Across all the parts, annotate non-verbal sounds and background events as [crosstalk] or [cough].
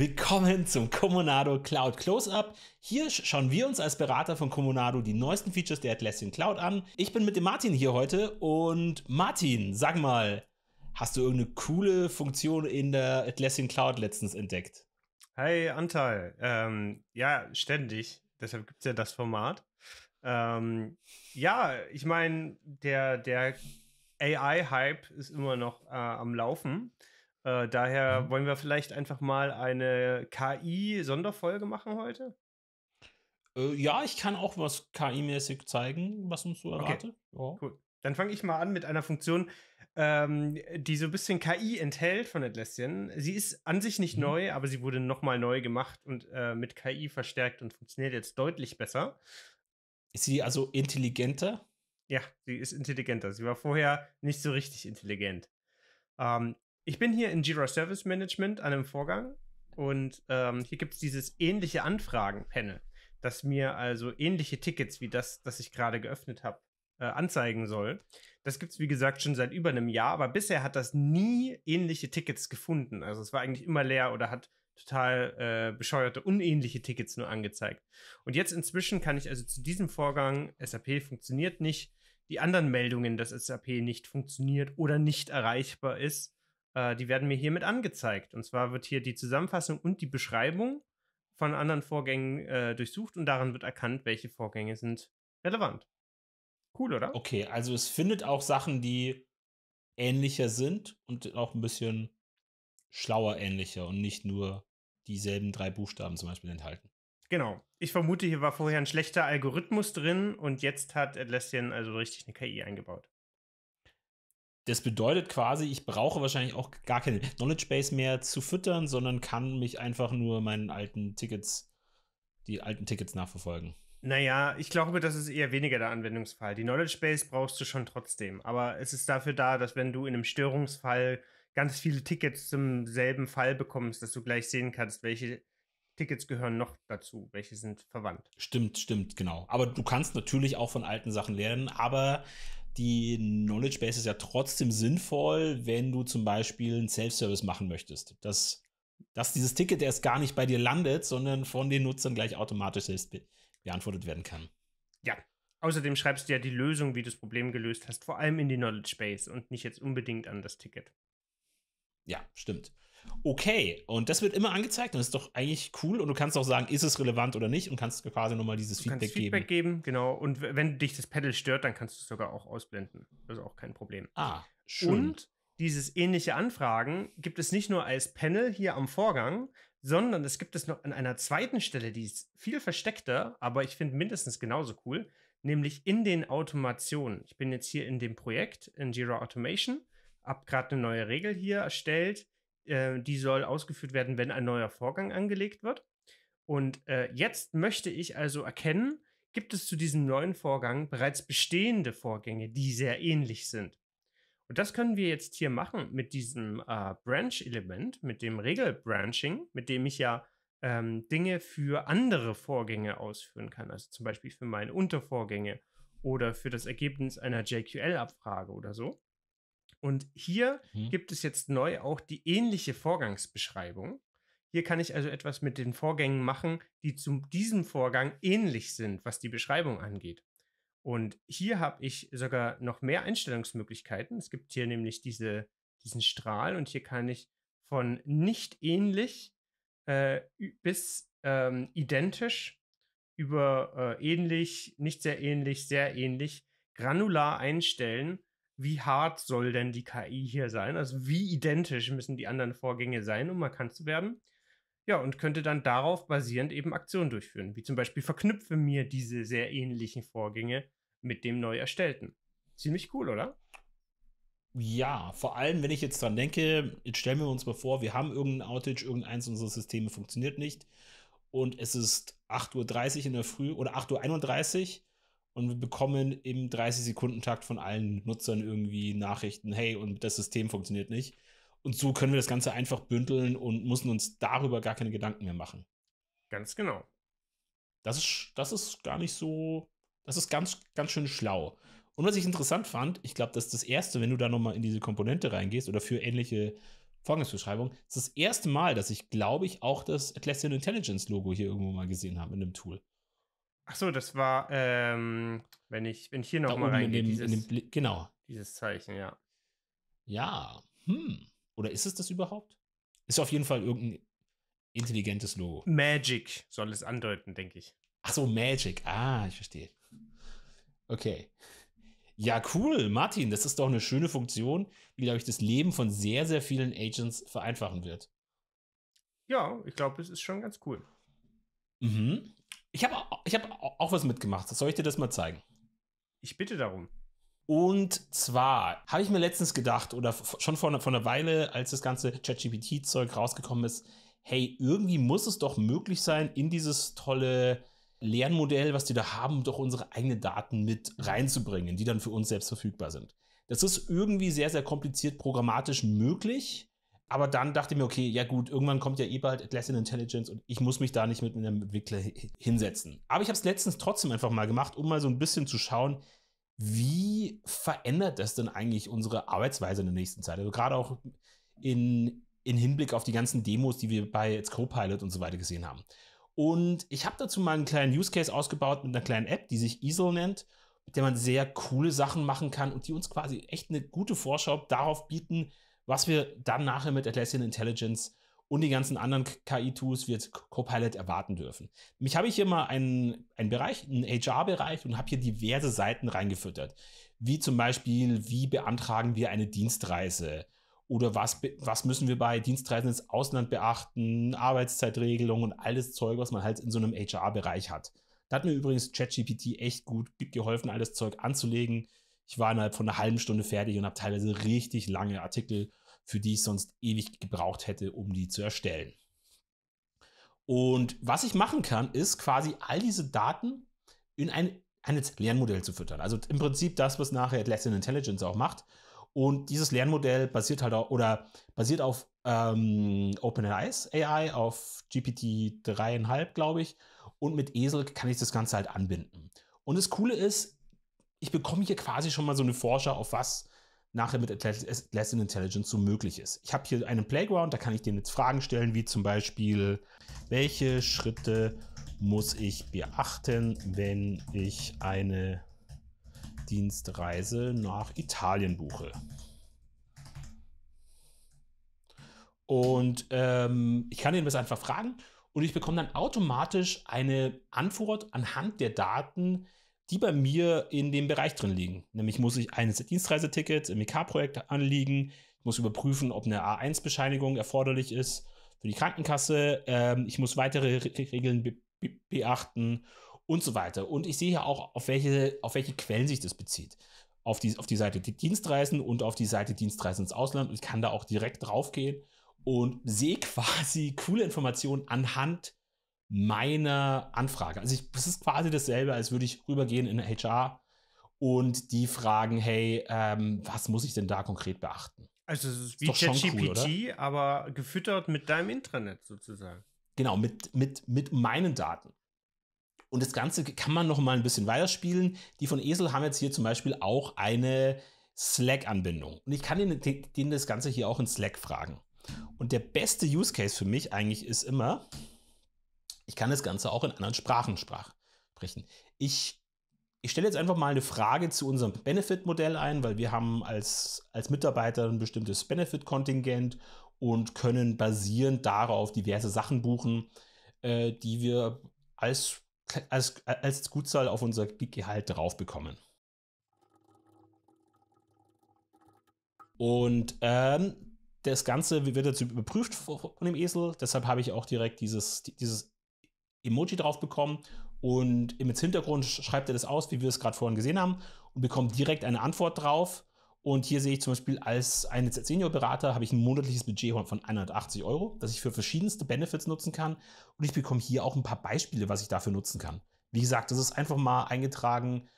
Willkommen zum Comunado Cloud Close-Up. Hier schauen wir uns als Berater von Comunado die neuesten Features der Atlassian Cloud an. Ich bin mit dem Martin hier heute und Martin, sag mal, hast du irgendeine coole Funktion in der Atlassian Cloud letztens entdeckt? Hi, Anteil. Ähm, ja, ständig. Deshalb gibt es ja das Format. Ähm, ja, ich meine, der, der AI-Hype ist immer noch äh, am Laufen. Äh, daher mhm. wollen wir vielleicht einfach mal eine KI-Sonderfolge machen heute? Äh, ja, ich kann auch was KI-mäßig zeigen, was uns so erwartet. Okay. Ja. Cool. Dann fange ich mal an mit einer Funktion, ähm, die so ein bisschen KI enthält von Atlassian. Sie ist an sich nicht mhm. neu, aber sie wurde nochmal neu gemacht und äh, mit KI verstärkt und funktioniert jetzt deutlich besser. Ist sie also intelligenter? Ja, sie ist intelligenter. Sie war vorher nicht so richtig intelligent. Ähm, ich bin hier in Jira Service Management an einem Vorgang und ähm, hier gibt es dieses ähnliche Anfragen-Panel, das mir also ähnliche Tickets wie das, das ich gerade geöffnet habe, äh, anzeigen soll. Das gibt es, wie gesagt, schon seit über einem Jahr, aber bisher hat das nie ähnliche Tickets gefunden. Also es war eigentlich immer leer oder hat total äh, bescheuerte, unähnliche Tickets nur angezeigt. Und jetzt inzwischen kann ich also zu diesem Vorgang, SAP funktioniert nicht, die anderen Meldungen, dass SAP nicht funktioniert oder nicht erreichbar ist, äh, die werden mir hiermit angezeigt. Und zwar wird hier die Zusammenfassung und die Beschreibung von anderen Vorgängen äh, durchsucht und daran wird erkannt, welche Vorgänge sind relevant. Cool, oder? Okay, also es findet auch Sachen, die ähnlicher sind und auch ein bisschen schlauer ähnlicher und nicht nur dieselben drei Buchstaben zum Beispiel enthalten. Genau. Ich vermute, hier war vorher ein schlechter Algorithmus drin und jetzt hat Atlassian also richtig eine KI eingebaut. Das bedeutet quasi, ich brauche wahrscheinlich auch gar keine Knowledge Base mehr zu füttern, sondern kann mich einfach nur meinen alten Tickets, die alten Tickets nachverfolgen. Naja, ich glaube, das ist eher weniger der Anwendungsfall. Die Knowledge Base brauchst du schon trotzdem. Aber es ist dafür da, dass wenn du in einem Störungsfall ganz viele Tickets zum selben Fall bekommst, dass du gleich sehen kannst, welche Tickets gehören noch dazu, welche sind verwandt. Stimmt, stimmt, genau. Aber du kannst natürlich auch von alten Sachen lernen, aber die Knowledge Base ist ja trotzdem sinnvoll, wenn du zum Beispiel einen Self-Service machen möchtest. Dass, dass dieses Ticket erst gar nicht bei dir landet, sondern von den Nutzern gleich automatisch selbst be beantwortet werden kann. Ja. Außerdem schreibst du ja die Lösung, wie du das Problem gelöst hast, vor allem in die Knowledge Base und nicht jetzt unbedingt an das Ticket. Ja, stimmt. Okay, und das wird immer angezeigt und das ist doch eigentlich cool. Und du kannst auch sagen, ist es relevant oder nicht und kannst quasi nochmal dieses du Feedback, geben. Feedback geben. Genau. Und wenn dich das Pedal stört, dann kannst du es sogar auch ausblenden. Das ist auch kein Problem. Ah, schön. Und dieses ähnliche Anfragen gibt es nicht nur als Panel hier am Vorgang, sondern es gibt es noch an einer zweiten Stelle, die ist viel versteckter, aber ich finde mindestens genauso cool, nämlich in den Automationen. Ich bin jetzt hier in dem Projekt in Jira Automation, habe gerade eine neue Regel hier erstellt äh, die soll ausgeführt werden, wenn ein neuer Vorgang angelegt wird. Und äh, jetzt möchte ich also erkennen, gibt es zu diesem neuen Vorgang bereits bestehende Vorgänge, die sehr ähnlich sind. Und das können wir jetzt hier machen mit diesem äh, Branch-Element, mit dem Regel-Branching, mit dem ich ja ähm, Dinge für andere Vorgänge ausführen kann. Also zum Beispiel für meine Untervorgänge oder für das Ergebnis einer JQL-Abfrage oder so. Und hier mhm. gibt es jetzt neu auch die ähnliche Vorgangsbeschreibung. Hier kann ich also etwas mit den Vorgängen machen, die zu diesem Vorgang ähnlich sind, was die Beschreibung angeht. Und hier habe ich sogar noch mehr Einstellungsmöglichkeiten. Es gibt hier nämlich diese, diesen Strahl und hier kann ich von nicht ähnlich äh, bis ähm, identisch über äh, ähnlich, nicht sehr ähnlich, sehr ähnlich, granular einstellen, wie hart soll denn die KI hier sein? Also wie identisch müssen die anderen Vorgänge sein, um erkannt zu werden? Ja, und könnte dann darauf basierend eben Aktionen durchführen, wie zum Beispiel verknüpfe mir diese sehr ähnlichen Vorgänge mit dem neu erstellten. Ziemlich cool, oder? Ja, vor allem, wenn ich jetzt dran denke, jetzt stellen wir uns mal vor, wir haben irgendein Outage, irgendeins unserer Systeme funktioniert nicht und es ist 8.30 Uhr in der Früh oder 8.31 Uhr und wir bekommen im 30-Sekunden-Takt von allen Nutzern irgendwie Nachrichten, hey, und das System funktioniert nicht. Und so können wir das Ganze einfach bündeln und müssen uns darüber gar keine Gedanken mehr machen. Ganz genau. Das ist, das ist gar nicht so, das ist ganz, ganz schön schlau. Und was ich interessant fand, ich glaube, das ist das Erste, wenn du da nochmal in diese Komponente reingehst oder für ähnliche Vorgangsbeschreibung. Das ist das erste Mal, dass ich, glaube ich, auch das Atlassian Intelligence Logo hier irgendwo mal gesehen habe in dem Tool. Ach so, das war, ähm, wenn ich, wenn ich hier nochmal reingehe, dieses, genau. Dieses Zeichen, ja. Ja, hm. Oder ist es das überhaupt? Ist auf jeden Fall irgendein intelligentes Logo. Magic soll es andeuten, denke ich. Ach so, Magic. Ah, ich verstehe. Okay. Ja, cool, Martin. Das ist doch eine schöne Funktion, die, glaube ich, das Leben von sehr, sehr vielen Agents vereinfachen wird. Ja, ich glaube, es ist schon ganz cool. Mhm. Ich habe ich hab auch was mitgemacht. Soll ich dir das mal zeigen? Ich bitte darum. Und zwar habe ich mir letztens gedacht, oder schon vor, vor einer Weile, als das ganze ChatGPT-Zeug rausgekommen ist, hey, irgendwie muss es doch möglich sein, in dieses tolle Lernmodell, was die da haben, doch unsere eigenen Daten mit reinzubringen, die dann für uns selbst verfügbar sind. Das ist irgendwie sehr, sehr kompliziert programmatisch möglich. Aber dann dachte ich mir, okay, ja gut, irgendwann kommt ja eh bald Atlassian Intelligence und ich muss mich da nicht mit einem Entwickler hinsetzen. Aber ich habe es letztens trotzdem einfach mal gemacht, um mal so ein bisschen zu schauen, wie verändert das denn eigentlich unsere Arbeitsweise in der nächsten Zeit? Also gerade auch in, in Hinblick auf die ganzen Demos, die wir bei jetzt Copilot und so weiter gesehen haben. Und ich habe dazu mal einen kleinen Use Case ausgebaut mit einer kleinen App, die sich Easel nennt, mit der man sehr coole Sachen machen kann und die uns quasi echt eine gute Vorschau darauf bieten, was wir dann nachher mit Atlassian Intelligence und die ganzen anderen KI-Tools jetzt Copilot erwarten dürfen. Mich habe ich hier mal einen, einen Bereich, einen HR-Bereich und habe hier diverse Seiten reingefüttert. Wie zum Beispiel, wie beantragen wir eine Dienstreise? Oder was, was müssen wir bei Dienstreisen ins Ausland beachten? Arbeitszeitregelungen und alles Zeug, was man halt in so einem HR-Bereich hat. Da hat mir übrigens ChatGPT echt gut geholfen, alles Zeug anzulegen. Ich war innerhalb von einer halben Stunde fertig und habe teilweise richtig lange Artikel für die ich sonst ewig gebraucht hätte, um die zu erstellen. Und was ich machen kann, ist quasi all diese Daten in ein, ein Lernmodell zu füttern. Also im Prinzip das, was nachher Atlassian Intelligence auch macht. Und dieses Lernmodell basiert halt auch oder basiert auf ähm, OpenAI's AI, auf GPT 3,5, glaube ich. Und mit ESEL kann ich das Ganze halt anbinden. Und das Coole ist, ich bekomme hier quasi schon mal so eine Vorschau auf was nachher mit Atlassian Intelligence so möglich ist. Ich habe hier einen Playground, da kann ich dem jetzt Fragen stellen, wie zum Beispiel, welche Schritte muss ich beachten, wenn ich eine Dienstreise nach Italien buche? Und ähm, ich kann ihn das einfach fragen und ich bekomme dann automatisch eine Antwort anhand der Daten, die bei mir in dem Bereich drin liegen. Nämlich muss ich eines Dienstreisetickets im EK-Projekt anliegen, ich muss überprüfen, ob eine A1-Bescheinigung erforderlich ist für die Krankenkasse, ähm, ich muss weitere Regeln be be beachten und so weiter. Und ich sehe hier auch, auf welche, auf welche Quellen sich das bezieht. Auf die, auf die Seite die Dienstreisen und auf die Seite Dienstreisen ins Ausland. Und ich kann da auch direkt draufgehen und sehe [laughs] quasi coole Informationen anhand meiner Anfrage. Also es ist quasi dasselbe, als würde ich rübergehen in HR und die fragen, hey, ähm, was muss ich denn da konkret beachten? Also es ist wie ChatGPT, cool, aber gefüttert mit deinem Intranet sozusagen. Genau, mit, mit, mit meinen Daten. Und das Ganze kann man noch mal ein bisschen weiterspielen. Die von Esel haben jetzt hier zum Beispiel auch eine Slack-Anbindung. Und ich kann denen, denen das Ganze hier auch in Slack fragen. Und der beste Use Case für mich eigentlich ist immer, ich kann das Ganze auch in anderen Sprachen sprechen. Ich, ich stelle jetzt einfach mal eine Frage zu unserem Benefit-Modell ein, weil wir haben als, als Mitarbeiter ein bestimmtes Benefit-Kontingent und können basierend darauf diverse Sachen buchen, äh, die wir als, als, als Gutzahl auf unser Gehalt drauf bekommen. Und ähm, das Ganze wird jetzt überprüft von dem Esel. Deshalb habe ich auch direkt dieses, dieses Emoji drauf bekommen und im Hintergrund schreibt er das aus, wie wir es gerade vorhin gesehen haben und bekommt direkt eine Antwort drauf. Und hier sehe ich zum Beispiel als ein Seniorberater habe ich ein monatliches Budget von 180 Euro, das ich für verschiedenste Benefits nutzen kann. Und ich bekomme hier auch ein paar Beispiele, was ich dafür nutzen kann. Wie gesagt, das ist einfach mal eingetragen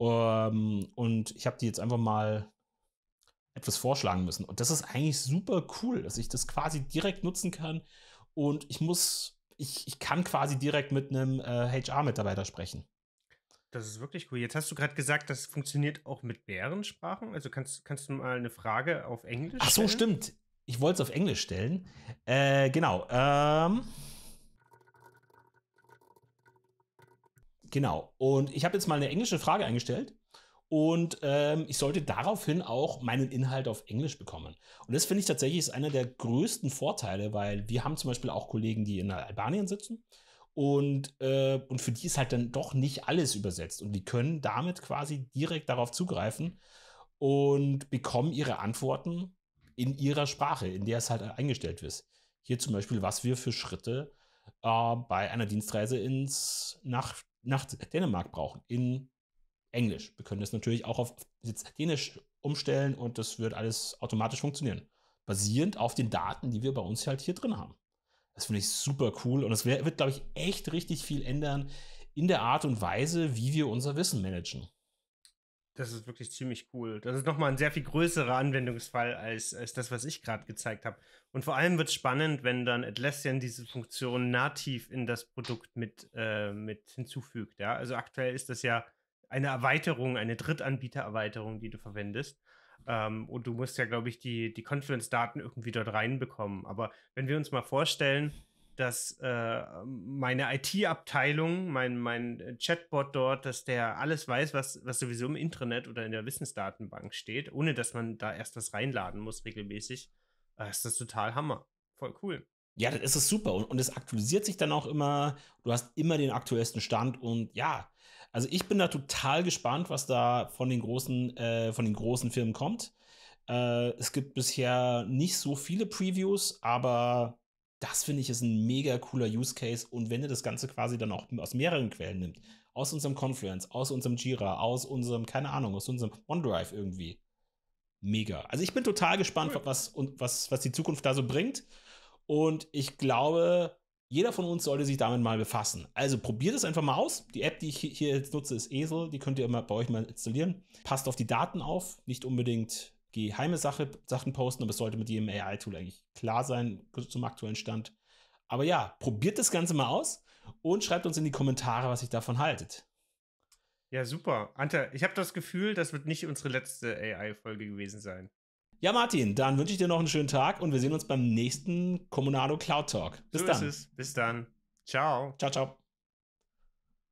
ähm, und ich habe die jetzt einfach mal etwas vorschlagen müssen. Und das ist eigentlich super cool, dass ich das quasi direkt nutzen kann. Und ich muss ich, ich kann quasi direkt mit einem äh, HR-Mitarbeiter sprechen. Das ist wirklich cool. Jetzt hast du gerade gesagt, das funktioniert auch mit mehreren Sprachen. Also kannst, kannst du mal eine Frage auf Englisch Ach so, stellen? stimmt. ich wollte es auf Englisch stellen. Äh, genau. Ähm, genau. Und ich habe jetzt mal eine englische Frage eingestellt. Und ähm, ich sollte daraufhin auch meinen Inhalt auf Englisch bekommen. Und das finde ich tatsächlich ist einer der größten Vorteile, weil wir haben zum Beispiel auch Kollegen, die in Albanien sitzen. Und, äh, und für die ist halt dann doch nicht alles übersetzt. Und die können damit quasi direkt darauf zugreifen und bekommen ihre Antworten in ihrer Sprache, in der es halt eingestellt wird. Hier zum Beispiel, was wir für Schritte äh, bei einer Dienstreise ins, nach, nach Dänemark brauchen, in Englisch. Wir können das natürlich auch auf Dänisch umstellen und das wird alles automatisch funktionieren. Basierend auf den Daten, die wir bei uns halt hier drin haben. Das finde ich super cool und es wird, glaube ich, echt richtig viel ändern in der Art und Weise, wie wir unser Wissen managen. Das ist wirklich ziemlich cool. Das ist nochmal ein sehr viel größerer Anwendungsfall als, als das, was ich gerade gezeigt habe. Und vor allem wird es spannend, wenn dann Atlassian diese Funktion nativ in das Produkt mit, äh, mit hinzufügt. Ja? Also aktuell ist das ja eine Erweiterung, eine Drittanbieter-Erweiterung, die du verwendest. Ähm, und du musst ja, glaube ich, die, die Confluence-Daten irgendwie dort reinbekommen. Aber wenn wir uns mal vorstellen, dass äh, meine IT-Abteilung, mein, mein Chatbot dort, dass der alles weiß, was, was sowieso im Intranet oder in der Wissensdatenbank steht, ohne dass man da erst was reinladen muss regelmäßig, äh, ist das total Hammer. Voll cool. Ja, das ist super. Und, und es aktualisiert sich dann auch immer. Du hast immer den aktuellsten Stand und ja, also ich bin da total gespannt, was da von den großen, äh, von den großen Filmen kommt. Äh, es gibt bisher nicht so viele Previews, aber das finde ich ist ein mega cooler Use Case. Und wenn ihr das Ganze quasi dann auch aus mehreren Quellen nimmt, aus unserem Confluence, aus unserem Jira, aus unserem, keine Ahnung, aus unserem OneDrive irgendwie. Mega. Also ich bin total gespannt, cool. was, was, was die Zukunft da so bringt. Und ich glaube, jeder von uns sollte sich damit mal befassen. Also probiert es einfach mal aus. Die App, die ich hier jetzt nutze, ist Esel. Die könnt ihr immer bei euch mal installieren. Passt auf die Daten auf. Nicht unbedingt geheime Sache, Sachen posten, aber es sollte mit jedem AI-Tool eigentlich klar sein zum aktuellen Stand. Aber ja, probiert das Ganze mal aus und schreibt uns in die Kommentare, was ihr davon haltet. Ja, super. Ante, ich habe das Gefühl, das wird nicht unsere letzte AI-Folge gewesen sein. Ja, Martin, dann wünsche ich dir noch einen schönen Tag und wir sehen uns beim nächsten Comunado Cloud Talk. Bis so dann. Bis dann. Ciao. Ciao, ciao.